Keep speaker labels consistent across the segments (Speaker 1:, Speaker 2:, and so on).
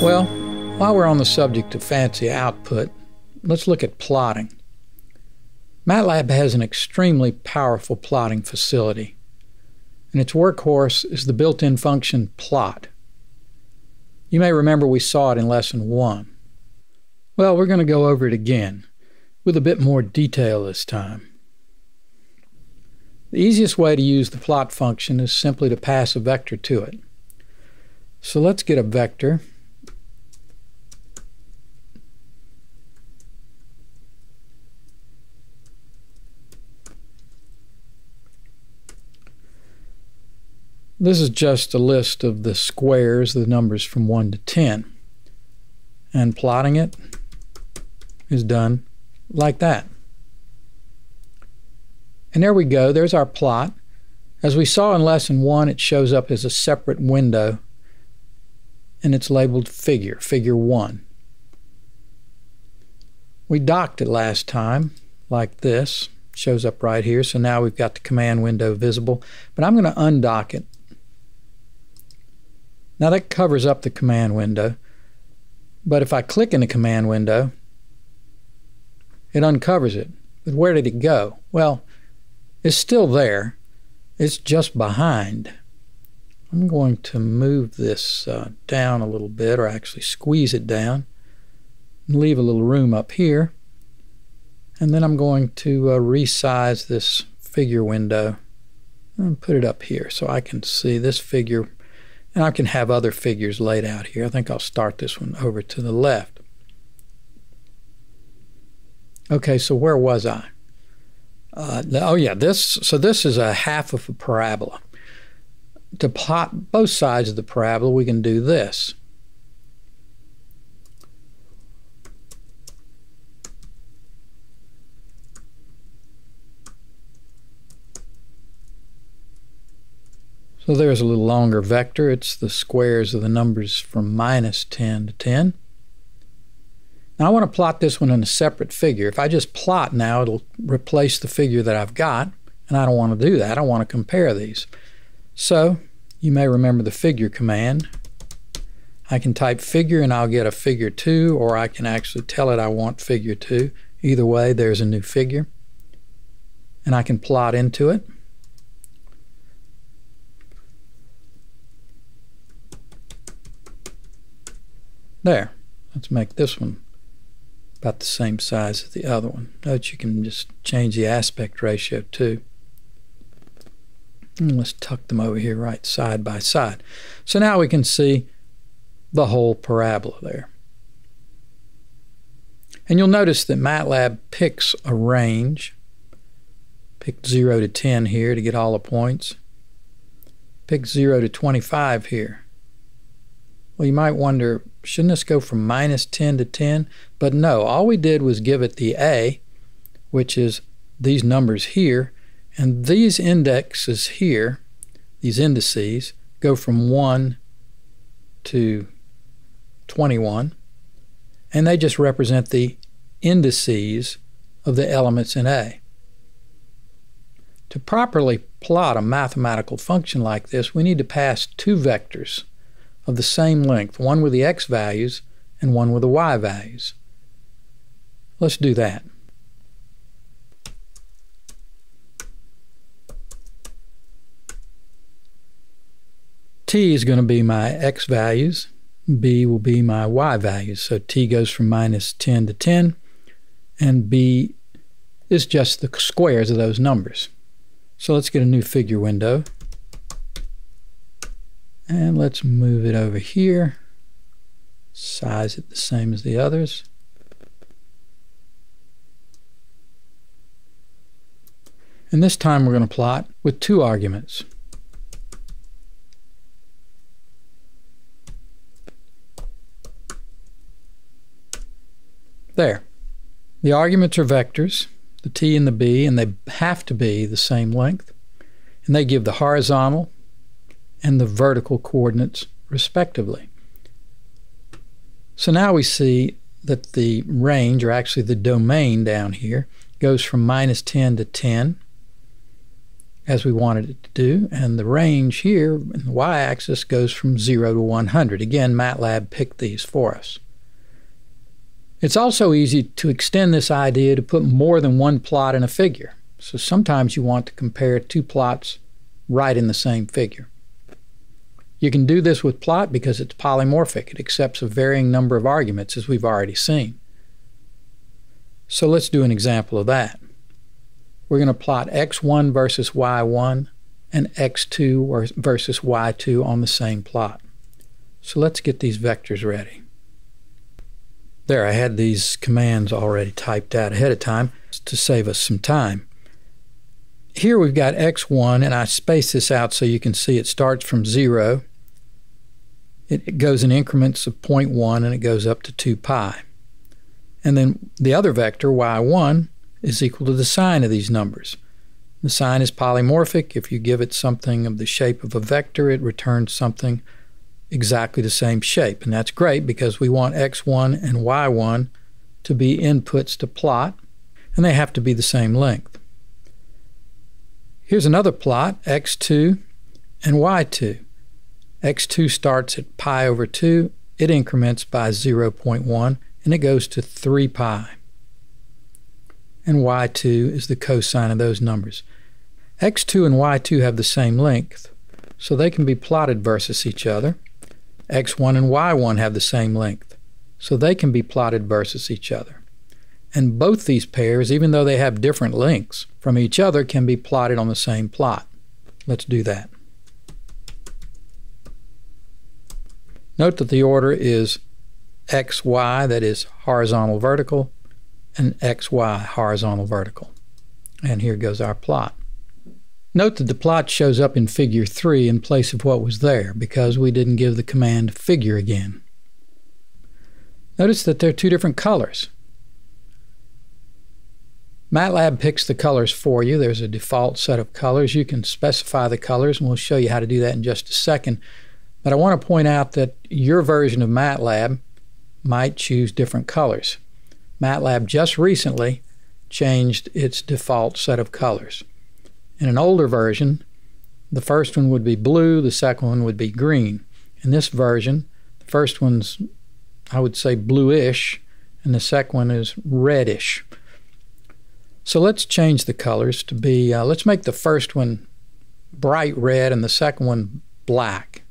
Speaker 1: Well, while we're on the subject of fancy output, let's look at plotting. MATLAB has an extremely powerful plotting facility, and its workhorse is the built-in function plot. You may remember we saw it in Lesson 1. Well, we're going to go over it again, with a bit more detail this time. The easiest way to use the plot function is simply to pass a vector to it. So let's get a vector This is just a list of the squares, the numbers from 1 to 10. And plotting it is done like that. And there we go, there's our plot. As we saw in lesson 1, it shows up as a separate window and it's labeled figure, figure 1. We docked it last time like this, shows up right here. So now we've got the command window visible, but I'm going to undock it now that covers up the command window. But if I click in the command window, it uncovers it. But where did it go? Well, it's still there. It's just behind. I'm going to move this uh, down a little bit, or actually squeeze it down, and leave a little room up here. And then I'm going to uh, resize this figure window and put it up here so I can see this figure and I can have other figures laid out here. I think I'll start this one over to the left. Okay, so where was I? Uh, oh yeah, this. So this is a half of a parabola. To plot both sides of the parabola, we can do this. So there's a little longer vector. It's the squares of the numbers from minus 10 to 10. Now I want to plot this one in a separate figure. If I just plot now, it'll replace the figure that I've got, and I don't want to do that. I want to compare these. So you may remember the figure command. I can type figure and I'll get a figure 2, or I can actually tell it I want figure 2. Either way, there's a new figure. And I can plot into it. There. Let's make this one about the same size as the other one. Note you can just change the aspect ratio too. And let's tuck them over here right side by side. So now we can see the whole parabola there. And you'll notice that MATLAB picks a range. Pick 0 to 10 here to get all the points. Pick 0 to 25 here. Well, you might wonder, shouldn't this go from minus 10 to 10? But no, all we did was give it the A, which is these numbers here, and these indexes here, these indices, go from 1 to 21, and they just represent the indices of the elements in A. To properly plot a mathematical function like this, we need to pass two vectors of the same length, one with the x values and one with the y values. Let's do that. t is going to be my x values, b will be my y values. So t goes from minus 10 to 10, and b is just the squares of those numbers. So let's get a new figure window. And let's move it over here. Size it the same as the others. And this time we're going to plot with two arguments. There. The arguments are vectors, the t and the b, and they have to be the same length. And they give the horizontal and the vertical coordinates respectively. So now we see that the range, or actually the domain down here, goes from minus 10 to 10 as we wanted it to do. And the range here in the y-axis goes from 0 to 100. Again, MATLAB picked these for us. It's also easy to extend this idea to put more than one plot in a figure. So sometimes you want to compare two plots right in the same figure. You can do this with plot because it's polymorphic. It accepts a varying number of arguments as we've already seen. So let's do an example of that. We're going to plot x1 versus y1 and x2 versus y2 on the same plot. So let's get these vectors ready. There, I had these commands already typed out ahead of time to save us some time. Here we've got x1, and I space this out so you can see it starts from 0. It goes in increments of 0.1, and it goes up to 2 pi. And then the other vector, y1, is equal to the sine of these numbers. The sine is polymorphic. If you give it something of the shape of a vector, it returns something exactly the same shape. And that's great because we want x1 and y1 to be inputs to plot, and they have to be the same length. Here's another plot, x2 and y2. x2 starts at pi over 2. It increments by 0.1, and it goes to 3 pi and y2 is the cosine of those numbers. x2 and y2 have the same length, so they can be plotted versus each other. x1 and y1 have the same length, so they can be plotted versus each other. And both these pairs, even though they have different lengths from each other, can be plotted on the same plot. Let's do that. Note that the order is xy, that is horizontal vertical, and xy horizontal vertical. And here goes our plot. Note that the plot shows up in figure 3 in place of what was there because we didn't give the command figure again. Notice that there are two different colors. MATLAB picks the colors for you. There's a default set of colors. You can specify the colors, and we'll show you how to do that in just a second. But I want to point out that your version of MATLAB might choose different colors. MATLAB just recently changed its default set of colors. In an older version, the first one would be blue, the second one would be green. In this version, the first one's, I would say, bluish, and the second one is reddish. So let's change the colors to be, uh, let's make the first one bright red and the second one black.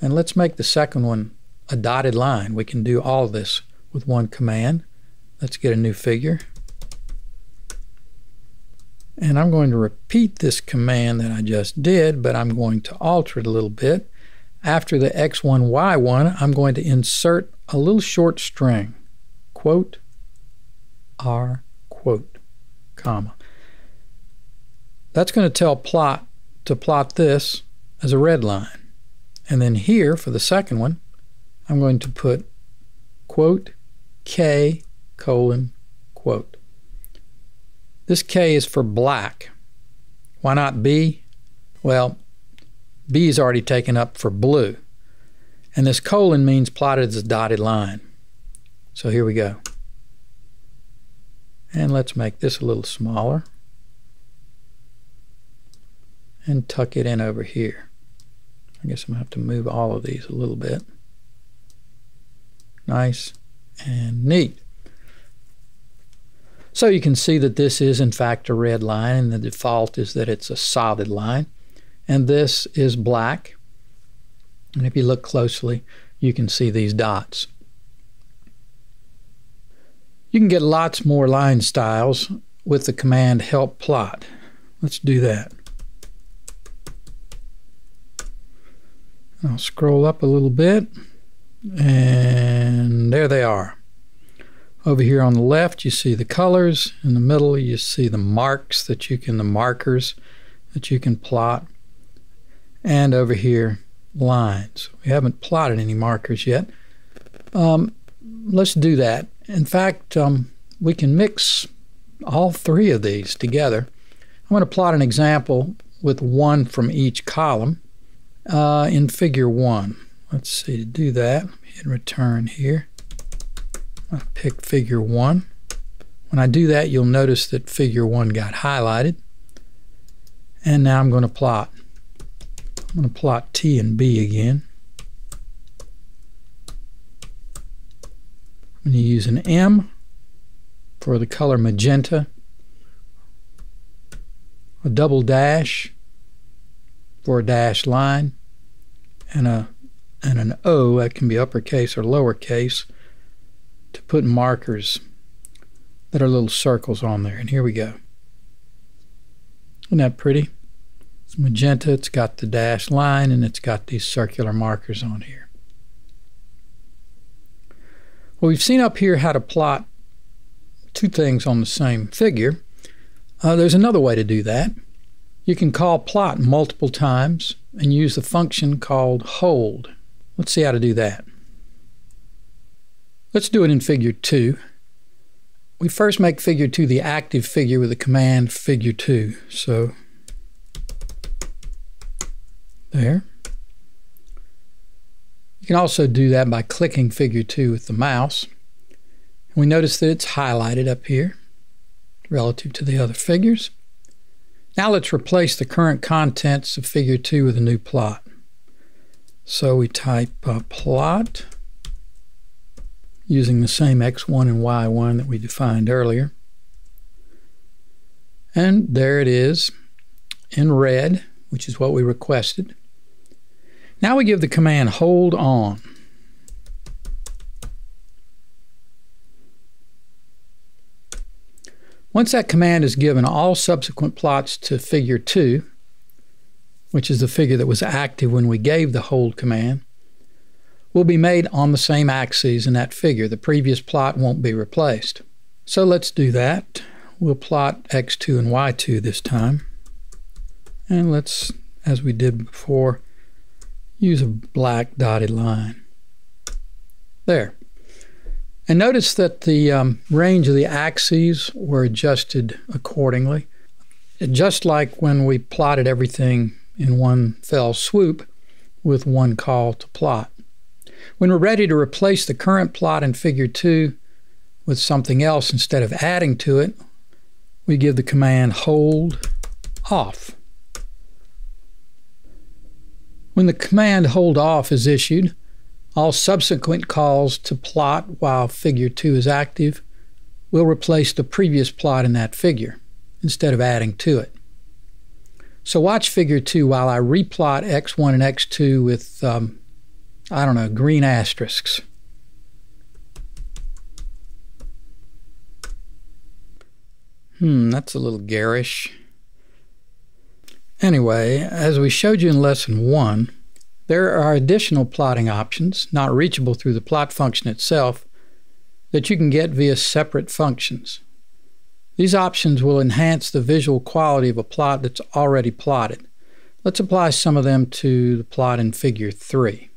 Speaker 1: And let's make the second one a dotted line. We can do all this with one command. Let's get a new figure. And I'm going to repeat this command that I just did, but I'm going to alter it a little bit. After the x1, y1, I'm going to insert a little short string, quote, r, quote, comma. That's going to tell plot to plot this as a red line. And then here, for the second one, I'm going to put quote, k, colon, quote. This K is for black. Why not B? Well, B is already taken up for blue. And this colon means plotted as a dotted line. So here we go. And let's make this a little smaller. And tuck it in over here. I guess I'm going to have to move all of these a little bit. Nice and neat. So you can see that this is in fact a red line and the default is that it's a solid line. And this is black. And if you look closely, you can see these dots. You can get lots more line styles with the command help plot. Let's do that. I'll scroll up a little bit and there they are. Over here on the left, you see the colors. In the middle, you see the marks that you can, the markers that you can plot. And over here, lines. We haven't plotted any markers yet. Um, let's do that. In fact, um, we can mix all three of these together. I'm going to plot an example with one from each column uh, in figure one. Let's see, to do that, hit return here. I'll pick figure one. When I do that, you'll notice that figure 1 got highlighted. And now I'm going to plot. I'm going to plot T and B again. I'm going to use an M for the color magenta, a double dash for a dash line, and a and an O that can be uppercase or lowercase to put markers that are little circles on there. And here we go. Isn't that pretty? It's magenta, it's got the dash line, and it's got these circular markers on here. Well, we've seen up here how to plot two things on the same figure. Uh, there's another way to do that. You can call plot multiple times and use the function called hold. Let's see how to do that. Let's do it in figure 2. We first make figure 2 the active figure with the command figure 2. So there. You can also do that by clicking figure 2 with the mouse. We notice that it's highlighted up here relative to the other figures. Now let's replace the current contents of figure 2 with a new plot. So we type uh, plot using the same x1 and y1 that we defined earlier. And there it is in red, which is what we requested. Now we give the command hold on. Once that command is given, all subsequent plots to figure 2, which is the figure that was active when we gave the hold command, will be made on the same axes in that figure. The previous plot won't be replaced. So let's do that. We'll plot x2 and y2 this time. And let's, as we did before, use a black dotted line. There. And notice that the um, range of the axes were adjusted accordingly. Just like when we plotted everything in one fell swoop with one call to plot. When we're ready to replace the current plot in figure 2 with something else instead of adding to it, we give the command hold off. When the command hold off is issued, all subsequent calls to plot while figure 2 is active will replace the previous plot in that figure instead of adding to it. So watch figure 2 while I replot x1 and x2 with, um, I don't know, green asterisks. Hmm, that's a little garish. Anyway, as we showed you in lesson 1, there are additional plotting options, not reachable through the plot function itself, that you can get via separate functions. These options will enhance the visual quality of a plot that's already plotted. Let's apply some of them to the plot in figure 3.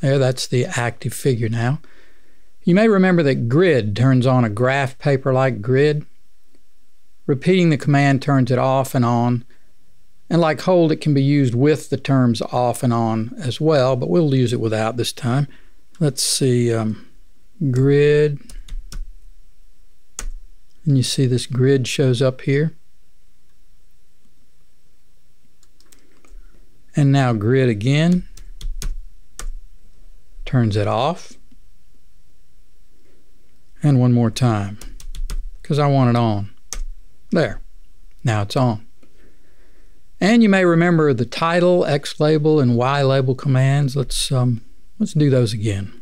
Speaker 1: There, that's the active figure now. You may remember that grid turns on a graph paper like grid. Repeating the command turns it off and on and like hold, it can be used with the terms off and on as well, but we'll use it without this time. Let's see, um, grid. And you see this grid shows up here. And now grid again. Turns it off. And one more time, because I want it on. There. Now it's on. And you may remember the title, X label, and Y label commands. Let's, um, let's do those again.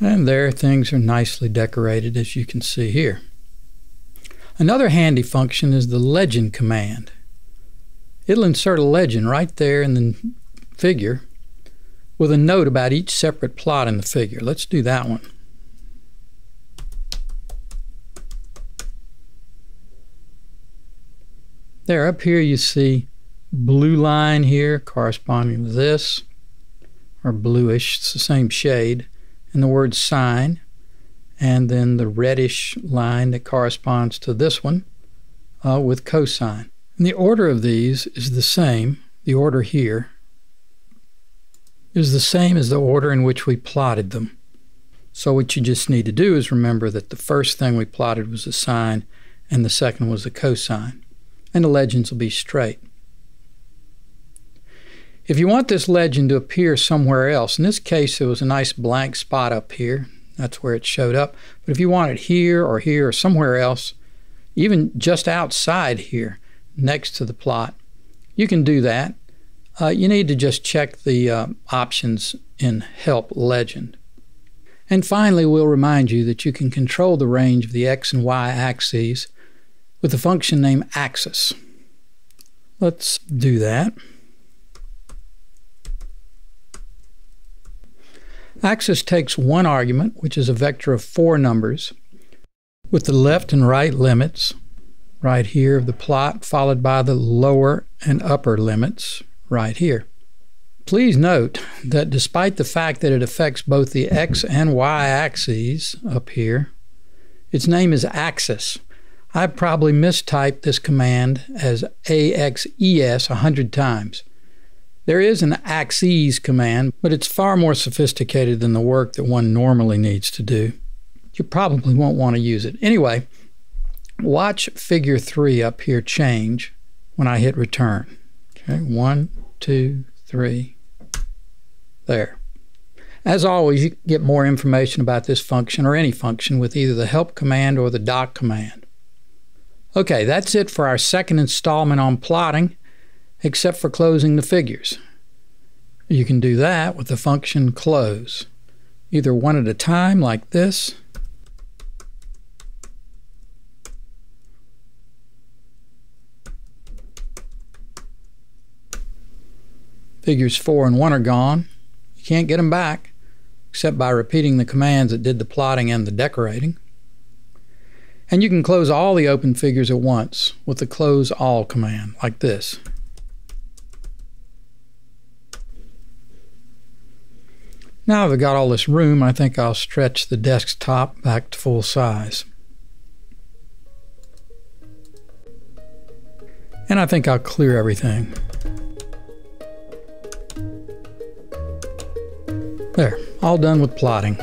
Speaker 1: And there things are nicely decorated as you can see here. Another handy function is the legend command. It'll insert a legend right there in the figure with a note about each separate plot in the figure. Let's do that one. There, up here you see blue line here corresponding to this, or bluish, it's the same shade, and the word sine, and then the reddish line that corresponds to this one, uh, with cosine. And the order of these is the same, the order here is the same as the order in which we plotted them. So what you just need to do is remember that the first thing we plotted was a sine and the second was a cosine. And the legends will be straight. If you want this legend to appear somewhere else, in this case it was a nice blank spot up here. That's where it showed up. But if you want it here or here or somewhere else, even just outside here next to the plot, you can do that. Uh, you need to just check the uh, options in Help Legend. And finally, we'll remind you that you can control the range of the x and y axes with a function named axis. Let's do that. Axis takes one argument, which is a vector of four numbers, with the left and right limits, right here of the plot, followed by the lower and upper limits, right here. Please note that despite the fact that it affects both the x and y axes up here, its name is axis. I probably mistyped this command as AXES a hundred times. There is an axes command, but it's far more sophisticated than the work that one normally needs to do. You probably won't want to use it. Anyway, watch figure 3 up here change when I hit return. Okay, one, two, three. There. As always, you get more information about this function or any function with either the help command or the doc command. Okay, that's it for our second installment on plotting, except for closing the figures. You can do that with the function close, either one at a time like this, Figures 4 and 1 are gone. You can't get them back except by repeating the commands that did the plotting and the decorating. And you can close all the open figures at once with the close all command, like this. Now I've got all this room, I think I'll stretch the desktop back to full size. And I think I'll clear everything. There, all done with plotting.